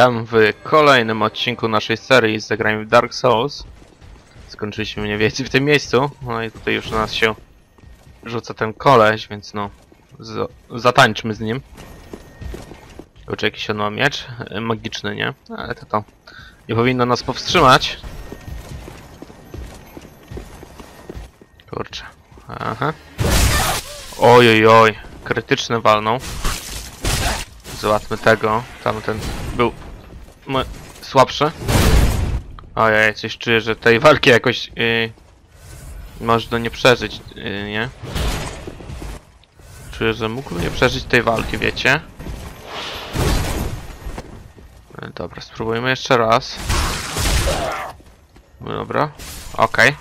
Witam w kolejnym odcinku naszej serii Zagrajmy w Dark Souls. Skończyliśmy mniej więcej w tym miejscu, no i tutaj już u nas się rzuca ten koleś, więc no, zatańczmy z nim. Kurczę, jakiś on ma miecz, e, magiczny, nie? Ale to to nie powinno nas powstrzymać. Kurczę, aha. Oj, oj, krytyczny walną. Zobaczmy tego, tamten był słabszy. Ojej, coś czuję, że tej walki jakoś yy, można nie przeżyć, yy, nie? Czuję, że mógłbym nie przeżyć tej walki, wiecie? E, Dobra, spróbujmy jeszcze raz. Dobra, okej.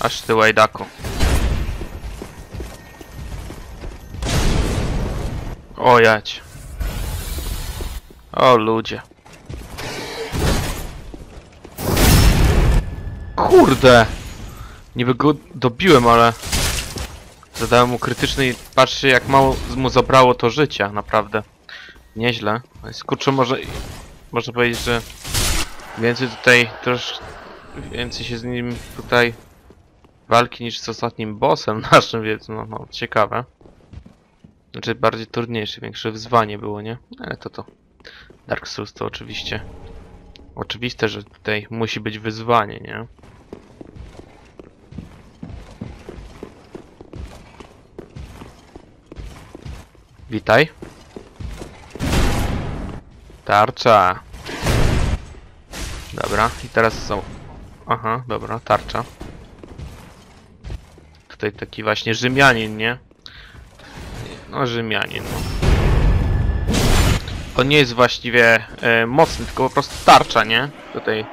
Aż ty łajdaku. O jać. O ludzie. Kurde! Niby go dobiłem, ale... Zadałem mu krytyczny i patrzcie jak mało mu zabrało to życia, naprawdę. Nieźle. Więc kurczę, może... Można powiedzieć, że... Więcej tutaj też... Więcej się z nim tutaj... Walki niż z ostatnim bossem naszym, więc no, no ciekawe. Znaczy bardziej trudniejsze, większe wyzwanie było, nie? Ale to to. Dark Souls to oczywiście. Oczywiste, że tutaj musi być wyzwanie, nie? Witaj. Tarcza. Dobra, i teraz są. Aha, dobra, tarcza. Tutaj taki właśnie Rzymianin, nie? No, Rzymianin. No. On nie jest właściwie e, mocny, tylko po prostu tarcza, nie? Tutaj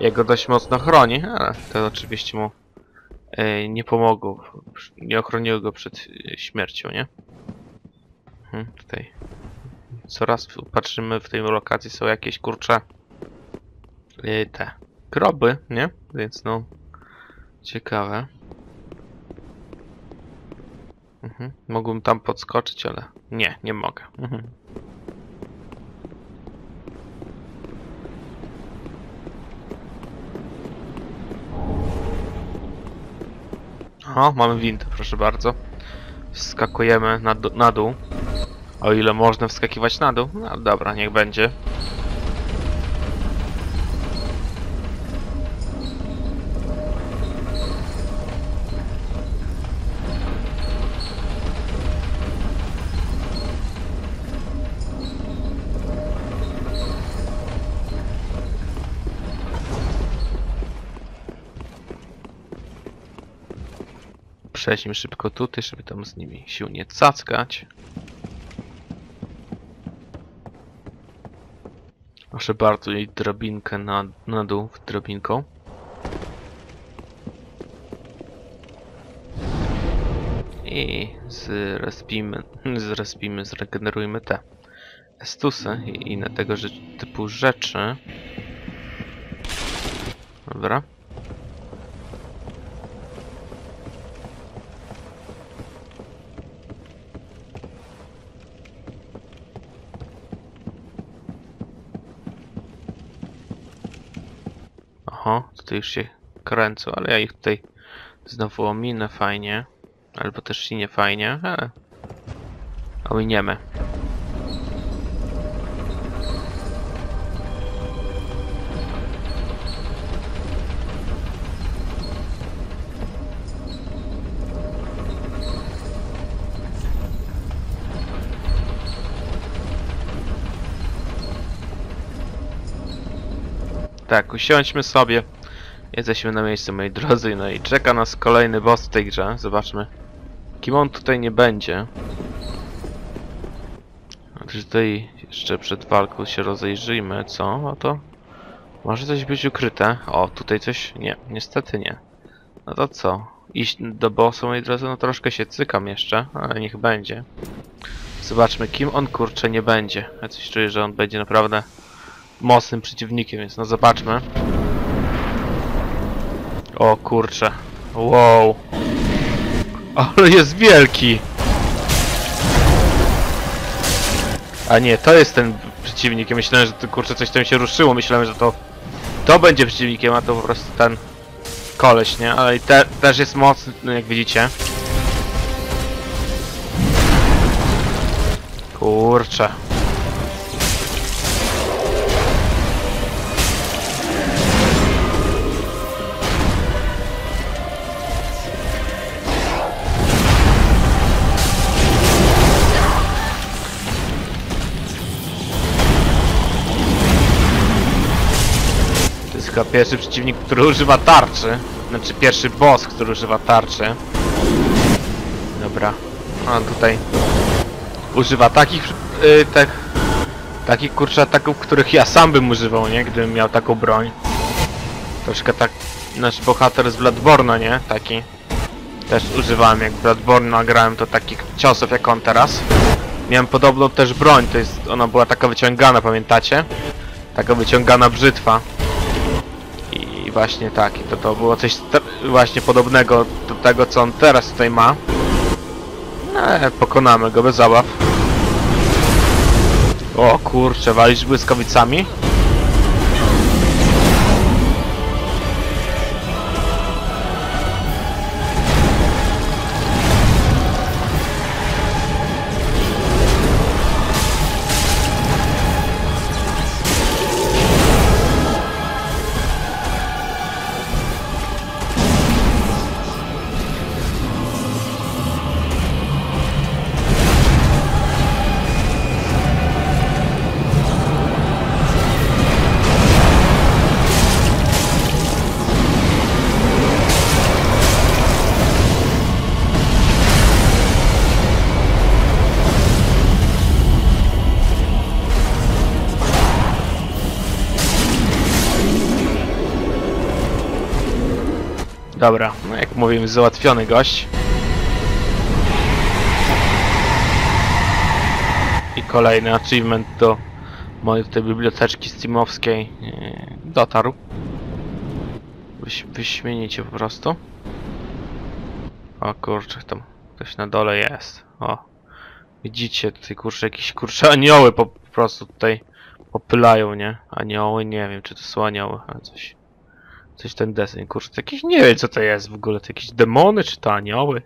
jego dość mocno chroni, ale to oczywiście mu e, nie pomogło. Nie ochroniło go przed e, śmiercią, nie? Mhm, tutaj coraz patrzymy w tej lokacji są jakieś kurcze e, te groby, nie? Więc no ciekawe. Mhm. Tam podskoczyć, ale nie, nie mogę. Mhm. O, mamy windę, proszę bardzo. Wskakujemy na, na dół. O ile można wskakiwać na dół. No dobra, niech będzie. Przejdźmy szybko tutaj, żeby tam z nimi się nie cackać. Proszę bardzo, i drabinkę na, na dół, drabinką. I zrespimy, zrespimy, zregenerujmy te estusy i inne tego typu rzeczy. Dobra. Tutaj już się kręcą, ale ja ich tutaj znowu ominę fajnie. Albo też i nie fajnie, ale... Ominiemy. Tak, usiądźmy sobie. Jesteśmy na miejscu, moi drodzy, no i czeka nas kolejny boss w tej grze. Zobaczmy, kim on tutaj nie będzie. Także tutaj jeszcze przed walką się rozejrzyjmy, co? No to może coś być ukryte. O, tutaj coś... Nie, niestety nie. No to co? Iść do bossa, moi drodzy, no troszkę się cykam jeszcze, ale niech będzie. Zobaczmy, kim on kurczę nie będzie. Ja coś czuję, że on będzie naprawdę mocnym przeciwnikiem, więc no zobaczmy. O kurczę. Wow. Ale jest wielki. A nie, to jest ten przeciwnik. Myślałem, że to kurczę coś tam się ruszyło. Myślałem, że to to będzie przeciwnikiem, a to po prostu ten koleś, nie? Ale i te, też jest mocny, no jak widzicie. Kurczę. Chyba pierwszy przeciwnik, który używa tarczy. Znaczy pierwszy boss, który używa tarczy. Dobra. A tutaj używa takich yy, tak, takich kurczę ataków, których ja sam bym używał, nie? Gdybym miał taką broń. Troszkę tak nasz bohater z Bloodborne'a, nie? Taki. Też używałem jak Bloodborne'a grałem to takich ciosów jak on teraz. Miałem podobną też broń, to jest, ona była taka wyciągana, pamiętacie? Taka wyciągana brzytwa. Właśnie tak, i to, to było coś właśnie podobnego do tego, co on teraz tutaj ma. No, pokonamy go bez zabaw. O kurczę, walisz błyskawicami? Dobra, no jak mówimy, załatwiony gość. I kolejny achievement do mojej tutaj biblioteczki steamowskiej yy, dotarł. Wyś, wyśmienicie po prostu. O kurczę, tam ktoś na dole jest. O. Widzicie, tutaj kurczę, jakieś kurczę anioły po, po prostu tutaj popylają, nie? Anioły, nie wiem czy to są anioły, ale coś. Coś ten deseń, kurczę, to jakieś, nie wiem co to jest w ogóle, to jakieś demony czy to anioły?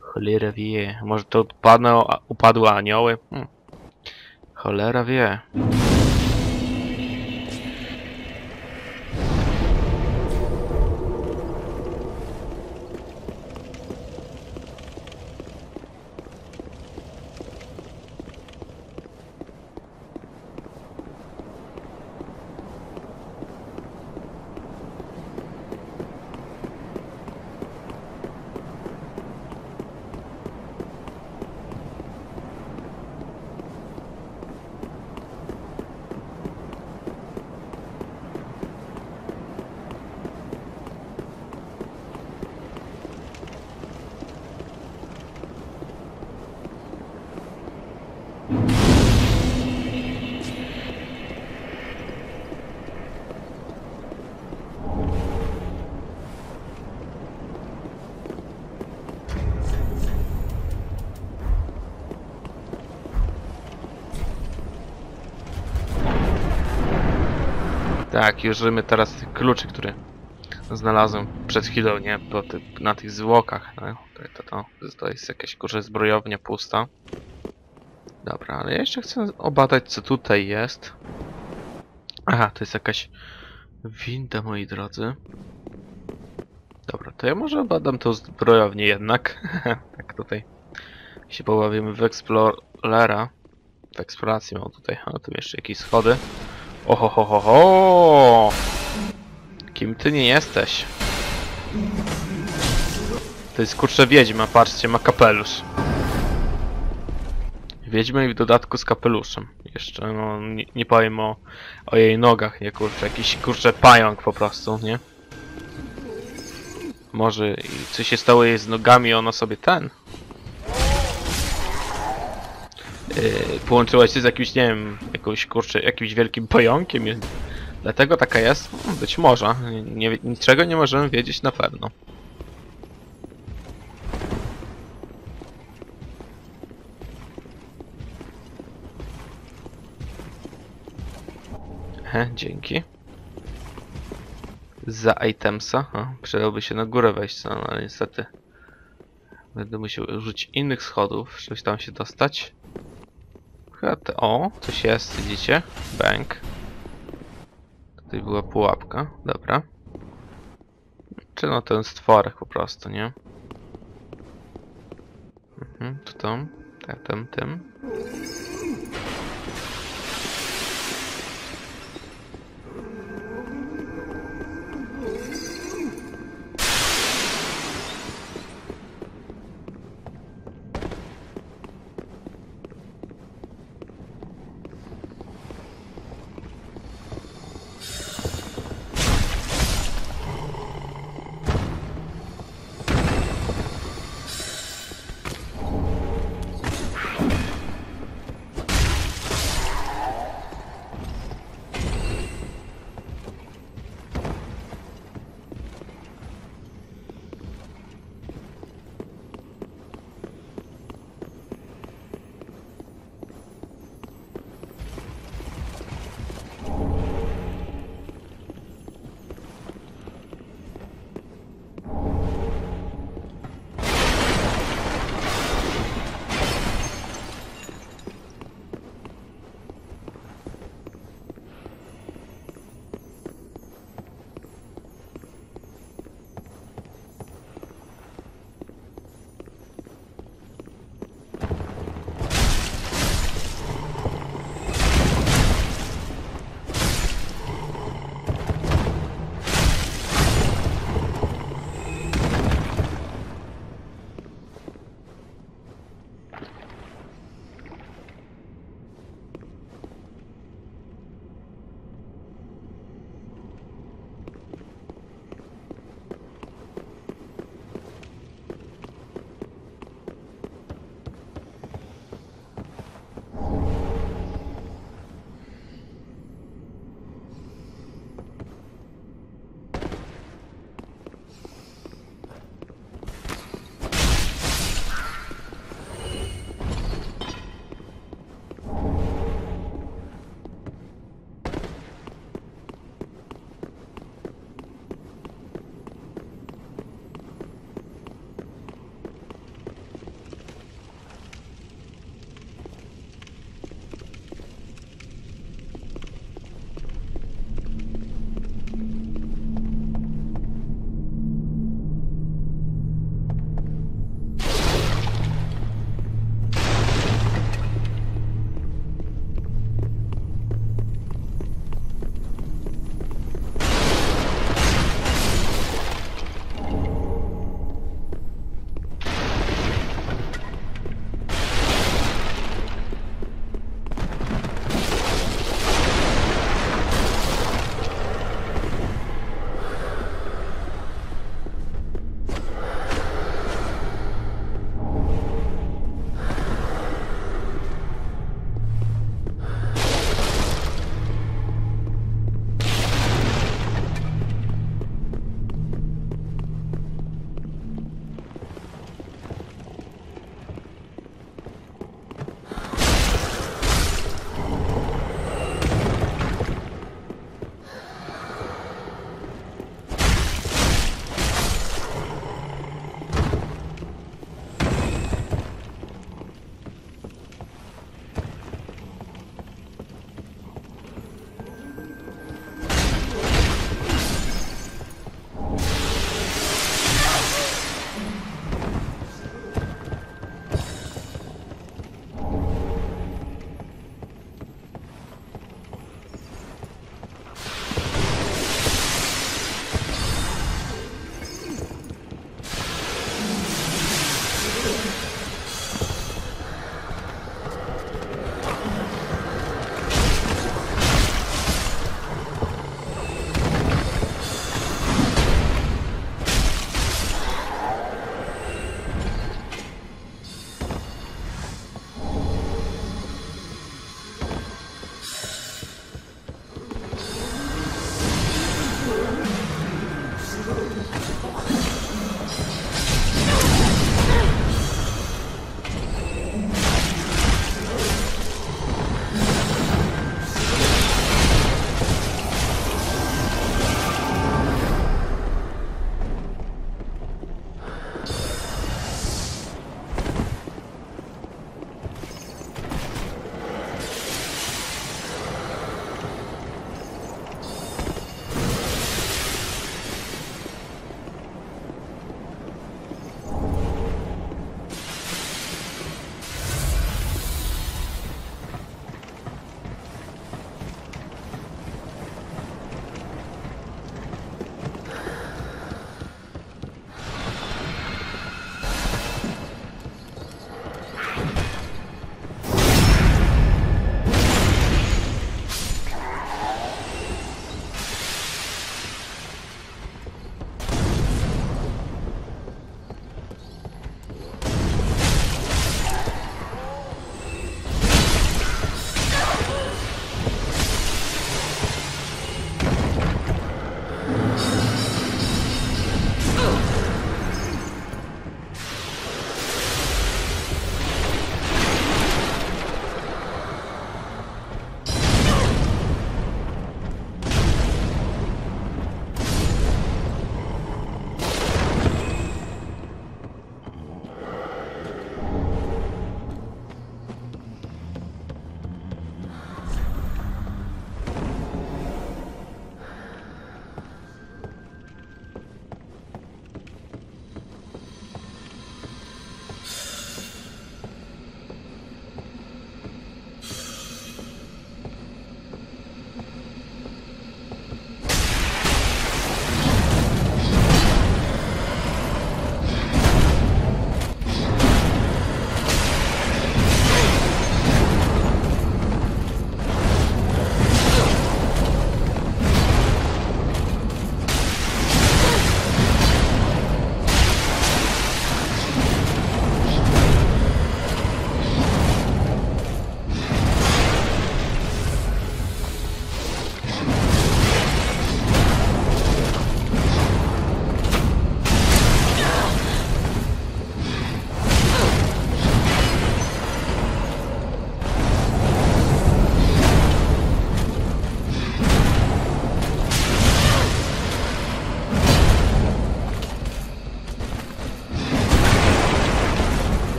Cholera wie, może to upadną, upadły anioły? Hm. Cholera wie. Tak, i użyjmy teraz tych kluczy, które znalazłem przed chwilą, nie? Po ty, na tych zwłokach, no. To, to, to, jest jakaś kurze zbrojownia pusta. Dobra, ale jeszcze chcę obadać, co tutaj jest. Aha, to jest jakaś winda, moi drodzy. Dobra, to ja może obadam tą zbrojownię jednak. tak tutaj się pobawimy w Explorera. W eksploracji mam tutaj, a tu jeszcze jakieś schody. Oho, ho, ho, ho! Kim ty nie jesteś? To jest kurczę wiedźma, patrzcie, ma kapelusz. Wiedźma i w dodatku z kapeluszem. Jeszcze, no, nie, nie powiem o, o jej nogach, nie kurczę, jakiś kurczę pająk po prostu, nie? Może co się stało jej z nogami, ona sobie ten... Yy, połączyła się z jakimś, nie wiem, jakąś kurczę, jakimś wielkim pająkiem. i Dlatego taka jest? Hmm, Być może. Nie, niczego nie możemy wiedzieć na pewno. He, dzięki. Za itemsa. O, się na górę wejść, no ale niestety. Będę musiał użyć innych schodów, żeby tam się dostać. Te... O, coś jest, widzicie? Bank. Tutaj była pułapka, dobra. Czy no ten stworek po prostu, nie? Mhm, tu tam, tak, tym.